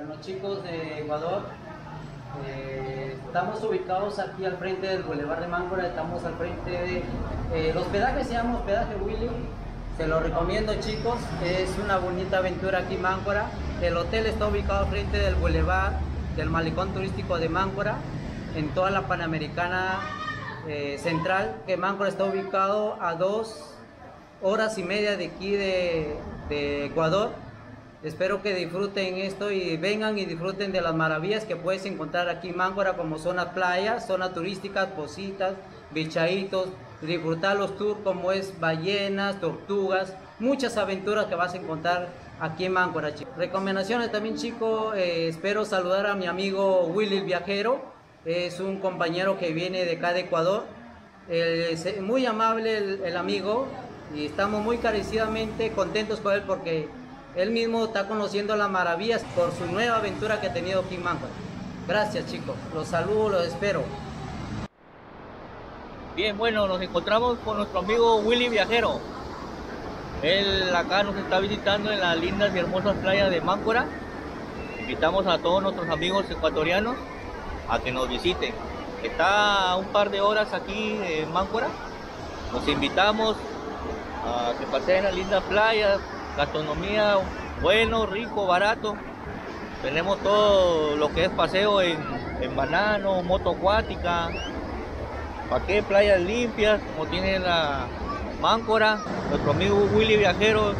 Bueno chicos de Ecuador, eh, estamos ubicados aquí al frente del Boulevard de Máncora, estamos al frente de... Eh, el hospedaje se llama Hospedaje Willy, se lo recomiendo chicos, es una bonita aventura aquí en Máncora. El hotel está ubicado al frente del Boulevard del Malecón Turístico de Máncora, en toda la Panamericana eh, Central, que Máncora está ubicado a dos horas y media de aquí de, de Ecuador Espero que disfruten esto y vengan y disfruten de las maravillas que puedes encontrar aquí en Máncora como zona playa, zona turística, positas, bichaditos, disfrutar los tours como es ballenas, tortugas, muchas aventuras que vas a encontrar aquí en Máncora, chicos. Recomendaciones también, chicos, eh, espero saludar a mi amigo Willy el Viajero, es un compañero que viene de acá de Ecuador, es muy amable el, el amigo y estamos muy carecidamente contentos con él porque él mismo está conociendo las maravillas por su nueva aventura que ha tenido aquí en Gracias chicos, los saludo, los espero. Bien, bueno, nos encontramos con nuestro amigo Willy Viajero. Él acá nos está visitando en las lindas y hermosas playas de Máncora. Invitamos a todos nuestros amigos ecuatorianos a que nos visiten. Está un par de horas aquí en Máncora. Nos invitamos a que paseen las lindas playas, gastronomía bueno, rico, barato. Tenemos todo lo que es paseo en, en banano, moto acuática, ¿para qué? Playas limpias, como tiene la Máncora. Nuestro amigo Willy Viajero,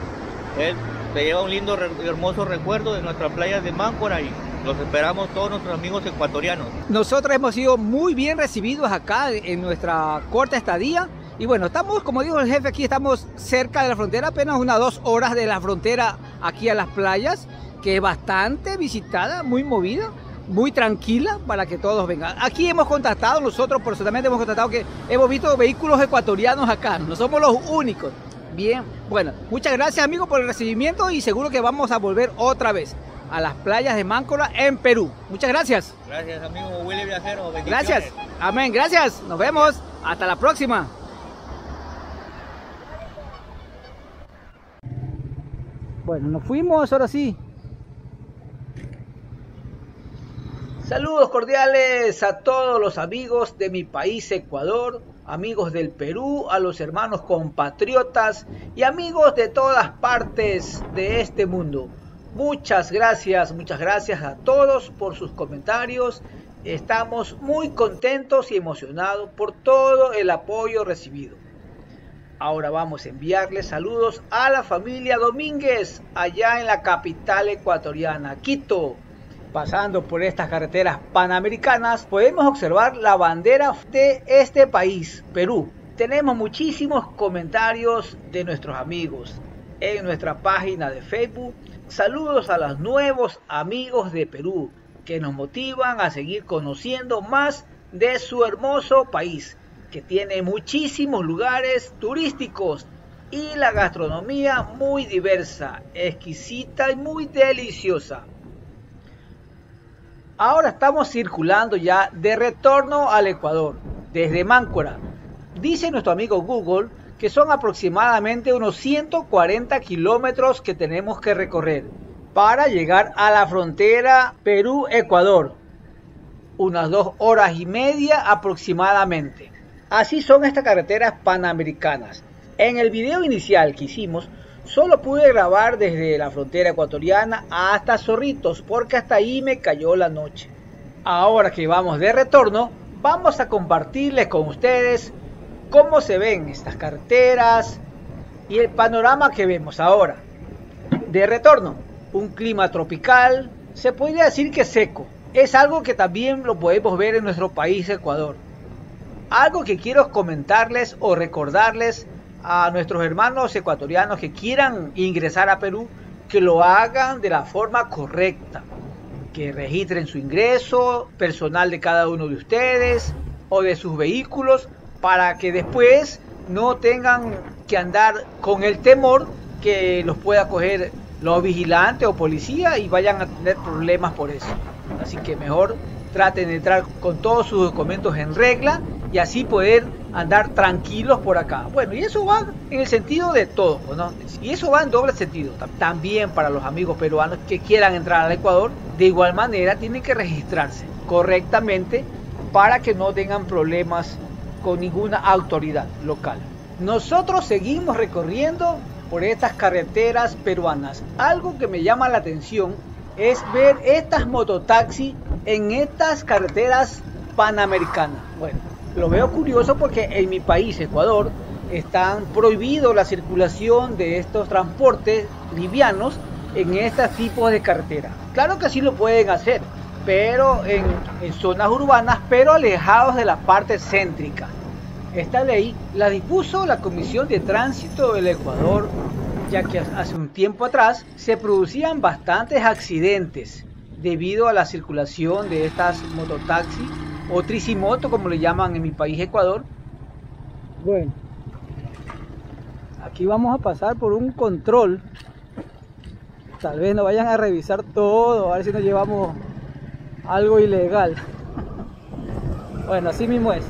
él te lleva un lindo hermoso recuerdo de nuestras playas de Máncora y los esperamos todos nuestros amigos ecuatorianos. Nosotros hemos sido muy bien recibidos acá en nuestra corta estadía y bueno, estamos, como dijo el jefe, aquí estamos cerca de la frontera, apenas unas dos horas de la frontera aquí a las playas, que es bastante visitada, muy movida, muy tranquila para que todos vengan. Aquí hemos contactado, nosotros personalmente hemos contactado que hemos visto vehículos ecuatorianos acá, no somos los únicos. Bien, bueno, muchas gracias amigos por el recibimiento y seguro que vamos a volver otra vez a las playas de Máncora en Perú. Muchas gracias. Gracias amigo Willy Viajero. Gracias. Amén. Gracias. Nos vemos. Hasta la próxima. Bueno, nos fuimos, ahora sí. Saludos cordiales a todos los amigos de mi país Ecuador, amigos del Perú, a los hermanos compatriotas y amigos de todas partes de este mundo. Muchas gracias, muchas gracias a todos por sus comentarios. Estamos muy contentos y emocionados por todo el apoyo recibido. Ahora vamos a enviarles saludos a la familia Domínguez, allá en la capital ecuatoriana, Quito. Pasando por estas carreteras panamericanas, podemos observar la bandera de este país, Perú. Tenemos muchísimos comentarios de nuestros amigos en nuestra página de Facebook. Saludos a los nuevos amigos de Perú que nos motivan a seguir conociendo más de su hermoso país que tiene muchísimos lugares turísticos y la gastronomía muy diversa, exquisita y muy deliciosa. Ahora estamos circulando ya de retorno al Ecuador, desde Máncora. Dice nuestro amigo Google que son aproximadamente unos 140 kilómetros que tenemos que recorrer para llegar a la frontera Perú-Ecuador. Unas dos horas y media aproximadamente. Así son estas carreteras panamericanas. En el video inicial que hicimos, solo pude grabar desde la frontera ecuatoriana hasta Zorritos, porque hasta ahí me cayó la noche. Ahora que vamos de retorno, vamos a compartirles con ustedes cómo se ven estas carreteras y el panorama que vemos ahora. De retorno, un clima tropical, se podría decir que seco. Es algo que también lo podemos ver en nuestro país, Ecuador. Algo que quiero comentarles o recordarles a nuestros hermanos ecuatorianos que quieran ingresar a Perú, que lo hagan de la forma correcta, que registren su ingreso personal de cada uno de ustedes o de sus vehículos para que después no tengan que andar con el temor que los pueda coger los vigilantes o policía y vayan a tener problemas por eso. Así que mejor traten de entrar con todos sus documentos en regla y así poder andar tranquilos por acá. Bueno, y eso va en el sentido de todo, ¿no? Y eso va en doble sentido. También para los amigos peruanos que quieran entrar al Ecuador, de igual manera tienen que registrarse correctamente para que no tengan problemas con ninguna autoridad local. Nosotros seguimos recorriendo por estas carreteras peruanas. Algo que me llama la atención es ver estas mototaxis en estas carreteras panamericanas. Bueno, lo veo curioso porque en mi país, Ecuador, están prohibido la circulación de estos transportes livianos en estos tipos de carreteras. Claro que sí lo pueden hacer, pero en, en zonas urbanas, pero alejados de la parte céntrica. Esta ley la dispuso la Comisión de Tránsito del Ecuador, ya que hace un tiempo atrás se producían bastantes accidentes debido a la circulación de estas mototaxis o tricimoto, como le llaman en mi país Ecuador. Bueno, aquí vamos a pasar por un control. Tal vez nos vayan a revisar todo, a ver si nos llevamos algo ilegal. Bueno, así mismo es.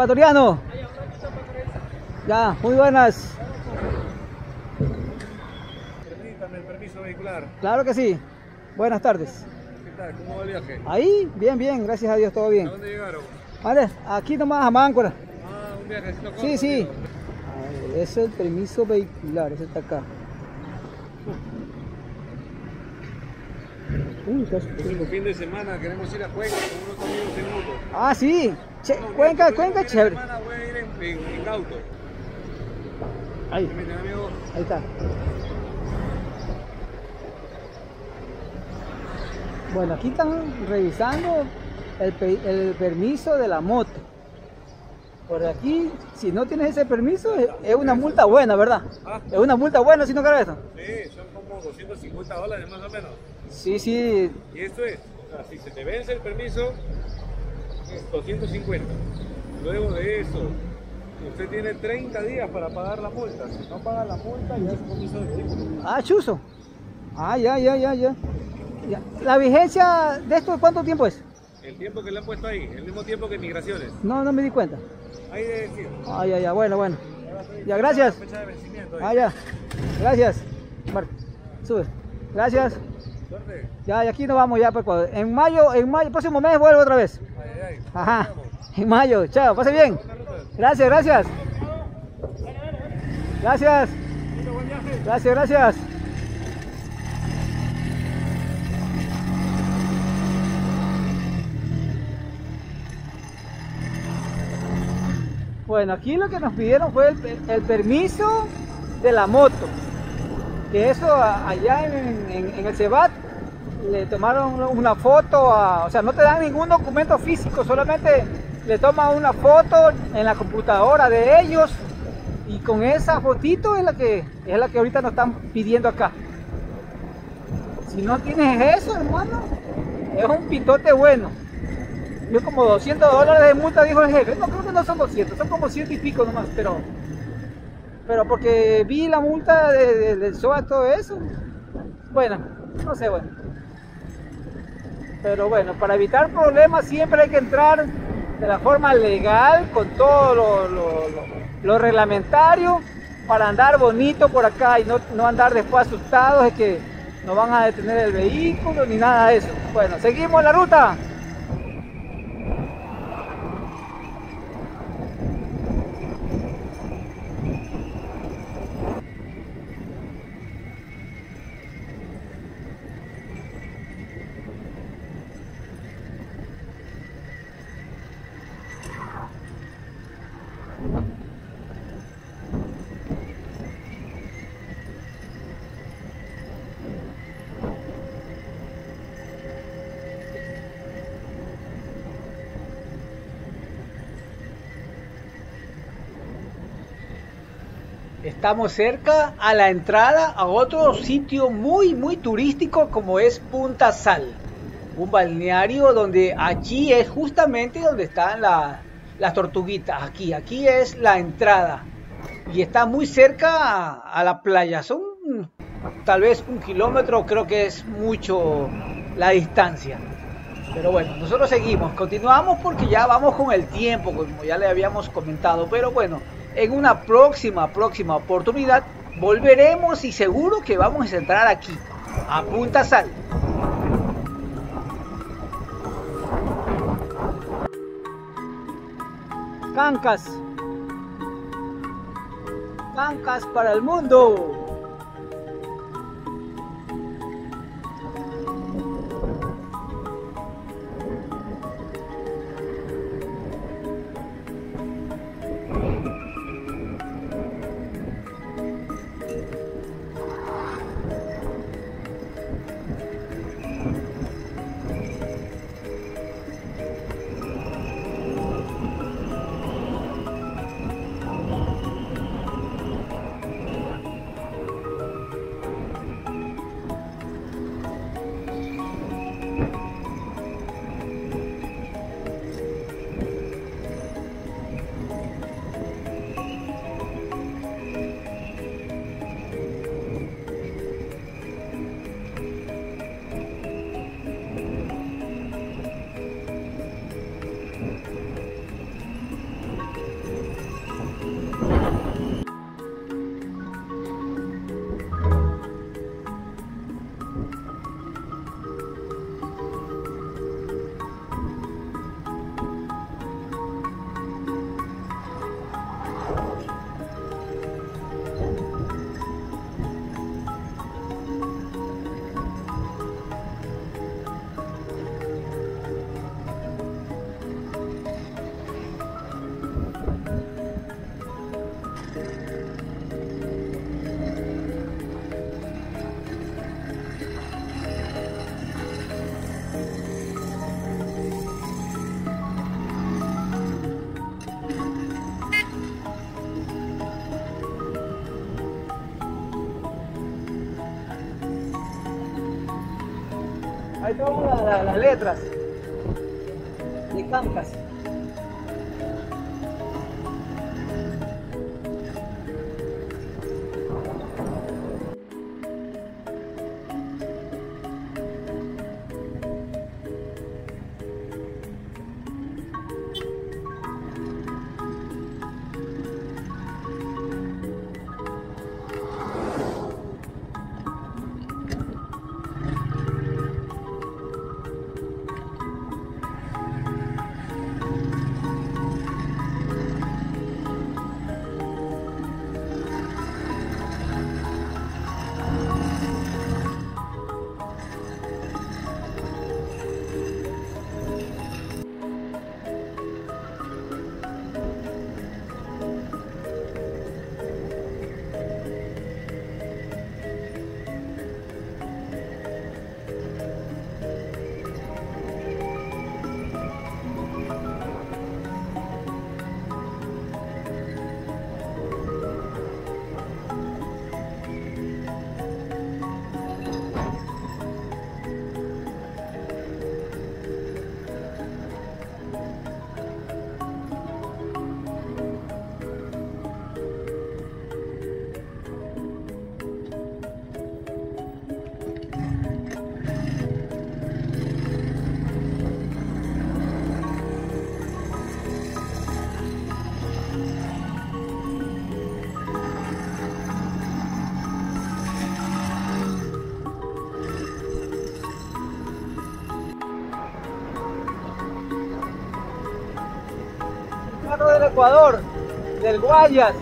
Ecuatoriano. Ya, muy buenas. Permítame el permiso vehicular. Claro que sí. Buenas tardes. ¿Qué tal? ¿Cómo va el viaje? Ahí, bien, bien, gracias a Dios, todo ¿A bien. dónde llegaron? Vale, aquí nomás a Máncora. Ah, un viajecito corto. Sí, sí. A ver, ese es el permiso vehicular, ese está acá. Uy, está El próximo fin de semana queremos ir a Cuenca con unos amigos en moto. Ah, sí. Che, No, Cuenca, el Cuenca, fin chévere. semana voy a ir en, en, en auto. Ahí, Permíteme, amigo. ahí está. Bueno, aquí están revisando el, el permiso de la moto. Por aquí, si no tienes ese permiso, es, es una multa buena, ¿verdad? Ah. Es una multa buena si no cargas eso. Sí, son como 250 dólares más o menos. Sí, sí. Y esto es, si se te vence el permiso, es 250. Luego de eso, usted tiene 30 días para pagar la multa. Si no paga la multa, ya es comiso de vehículo. Ah, chuzo. Ah, ya, ya, ya, ya. Ya. ¿La vigencia de esto cuánto tiempo es? El tiempo que le han puesto ahí, el mismo tiempo que migraciones. No, no me di cuenta. Ahí debe decir. Ah, ya, ya, bueno, bueno. Ya, gracias. De. Ah, ya. Gracias. Mar- Sube. Gracias. Suerte. Ya, y aquí nos vamos ya para Ecuador. En mayo, en mayo, próximo mes vuelvo otra vez. Ajá. En mayo. Chao, pase bien. Gracias, gracias. Gracias. Gracias, gracias. Bueno, aquí lo que nos pidieron fue el, el permiso de la moto. Que eso allá en el CEBAT le tomaron una foto, a- o sea, no te dan ningún documento físico, solamente le toman una foto en la computadora de ellos y con esa fotito es la que es la que ahorita nos están pidiendo acá. Si no tienes eso, hermano, es un pitote bueno. Yo como 200 dólares de multa, dijo el jefe. No, creo que no son 200, son como 100 y pico nomás, pero... Pero porque vi la multa de- de- del SOA, todo eso. Bueno, no sé, bueno. Pero bueno, para evitar problemas siempre hay que entrar de la forma legal, con todo lo, lo- reglamentario, para andar bonito por acá y no, no andar después asustados de que no van a detener el vehículo ni nada de eso. Bueno, seguimos la ruta. Estamos cerca a la entrada a otro sitio muy, muy turístico como es Punta Sal. un balneario donde allí es justamente donde están las tortuguitas. Aquí, aquí es la entrada y está muy cerca a, la playa. Son tal vez un kilómetro, creo que es mucho la distancia. Pero bueno, nosotros seguimos, continuamos porque ya vamos con el tiempo, como ya le habíamos comentado. Pero bueno, en una próxima, próxima oportunidad volveremos y seguro que vamos a entrar aquí, a Punta Sal. Cancas. Cancas para el mundo. Las letras. De Cancas. Ecuador, del Guayas.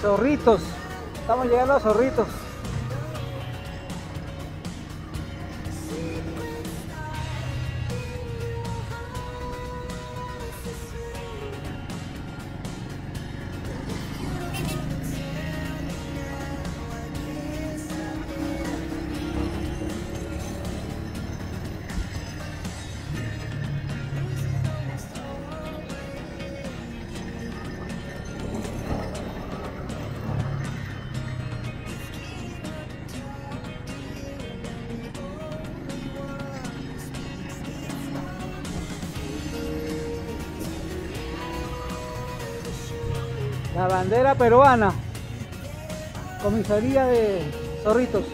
Zorritos. Estamos llegando a Zorritos. La bandera peruana. Comisaría de Zorritos.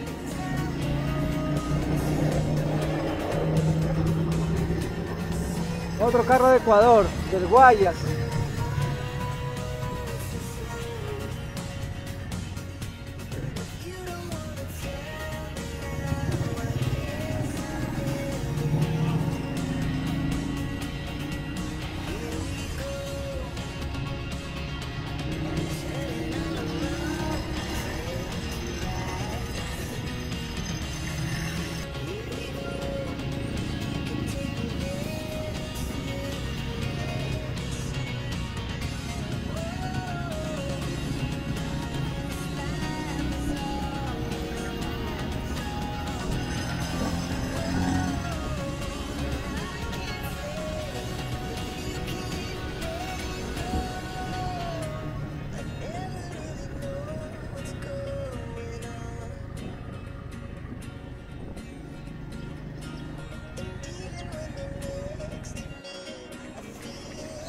Otro carro de Ecuador, del Guayas.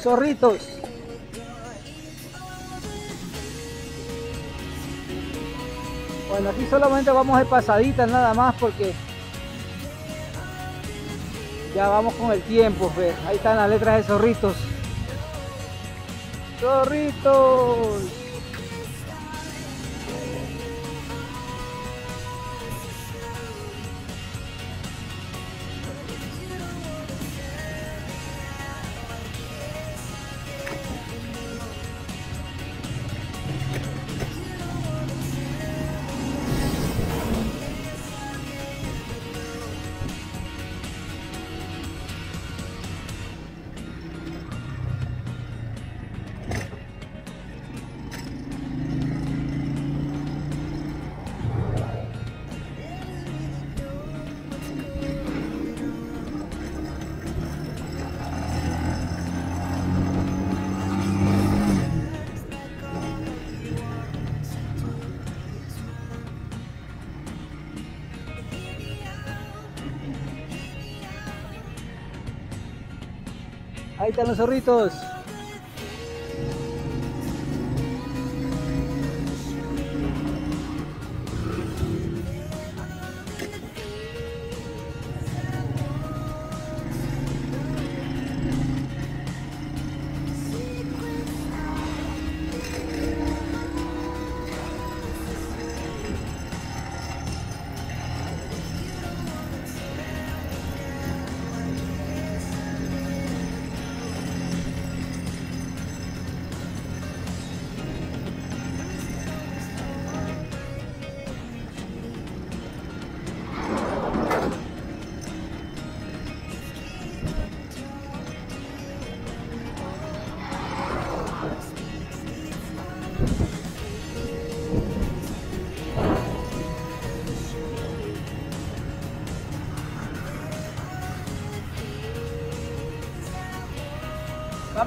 Zorritos. Bueno, aquí solamente vamos de pasadita nada más porque ya vamos con el tiempo. ve. Ahí están las letras de Zorritos. Zorritos. Ahí están los zorritos.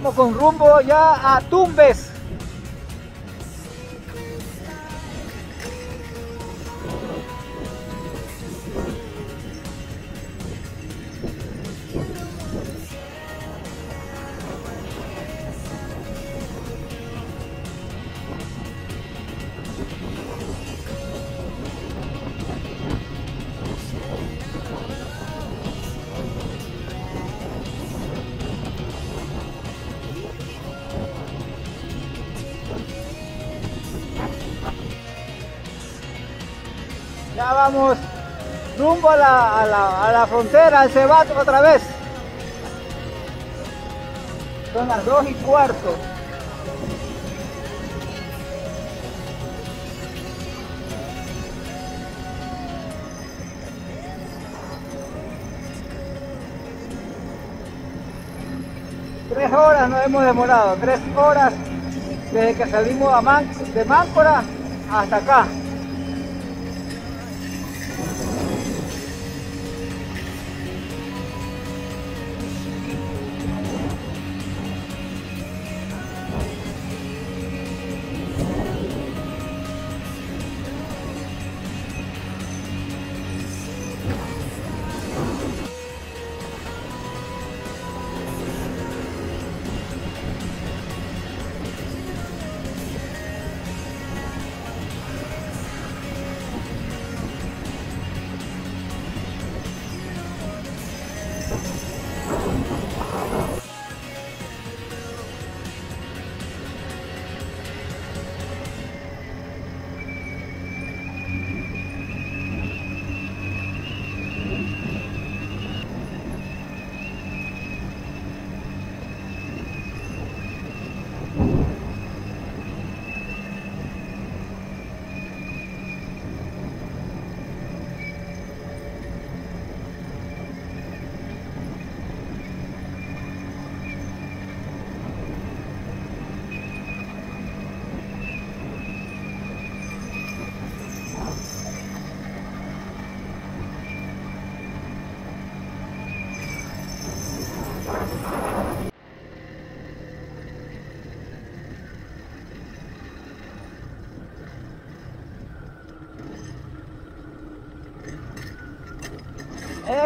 Vamos con rumbo ya a Tumbes. Ya vamos rumbo a la, a la, a la frontera, al Cebat otra vez. Son las dos y cuarto. Tres horas nos hemos demorado, tres horas desde que salimos de Máncora hasta acá.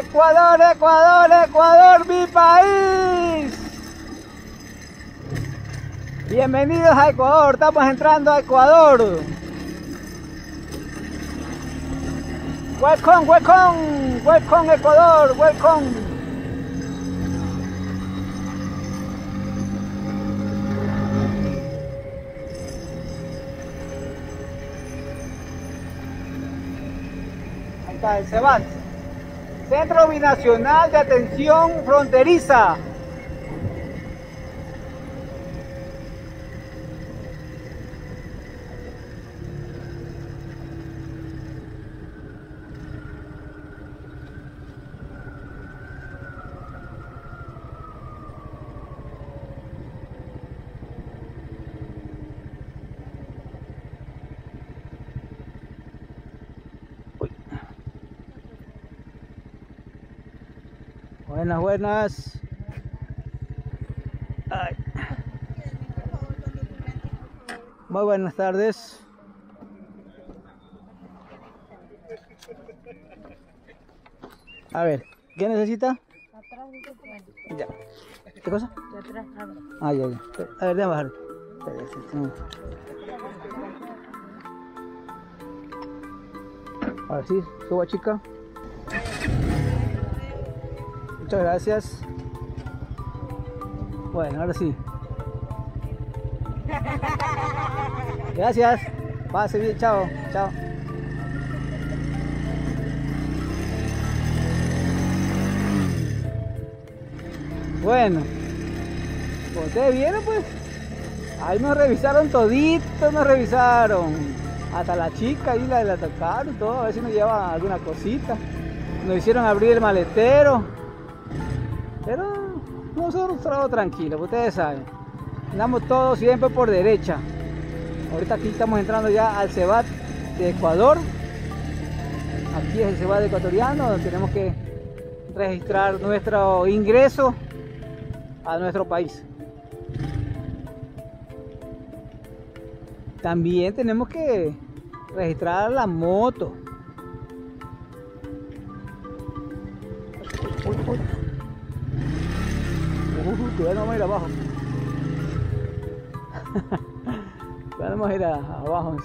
Ecuador, Ecuador, Ecuador, mi país. Bienvenidos a Ecuador, estamos entrando a Ecuador. Welcome, welcome, welcome Ecuador, welcome. Ahí está el Cebat. Centro Binacional de Atención Fronteriza. Buenas, buenas. Ay. Muy buenas tardes. A ver, ¿qué necesita? Ya. ¿Qué cosa? Ah, ya, ya. A ver, déjame bajar. A ver, sí, suba chica. Gracias. Bueno, ahora sí. Gracias. Pase bien, chao, chao. Bueno, ustedes vieron, pues, ahí nos revisaron todito, nos revisaron. Hasta la chica ahí la, la tocaron todo, a ver si nos lleva alguna cosita. Nos hicieron abrir el maletero. Nosotros trabajo tranquilo, ustedes saben. Andamos todos siempre por derecha. Ahorita aquí estamos entrando ya al Cebat de Ecuador. Aquí es el Cebat ecuatoriano, donde tenemos que registrar nuestro ingreso a nuestro país. También tenemos que registrar la moto. Cuidado, vamos a ir abajo. vamos a ir a- abajo.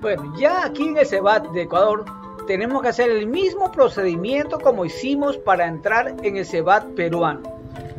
Bueno, ya aquí en el CEBAT de Ecuador tenemos que hacer el mismo procedimiento como hicimos para entrar en el CEBAT peruano.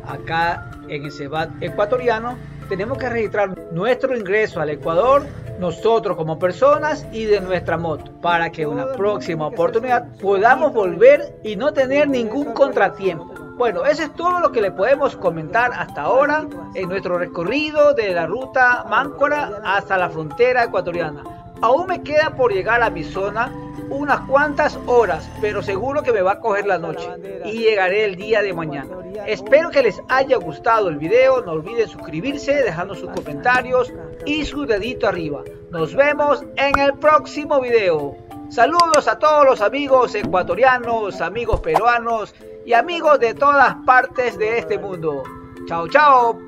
Acá en el CEBAT ecuatoriano tenemos que registrar nuestro ingreso al Ecuador, nosotros como personas y de nuestra moto, para que una próxima oportunidad podamos volver y no tener ningún contratiempo. Bueno, eso es todo lo que le podemos comentar hasta ahora en nuestro recorrido de la ruta Máncora hasta la frontera ecuatoriana. Aún me queda por llegar a mi zona unas cuantas horas, pero seguro que me va a coger la noche y llegaré el día de mañana. Espero que les haya gustado el video, no olviden suscribirse, dejando sus comentarios y su dedito arriba. Nos vemos en el próximo video. Saludos a todos los amigos ecuatorianos, amigos peruanos y amigos de todas partes de este mundo. Chao, chao.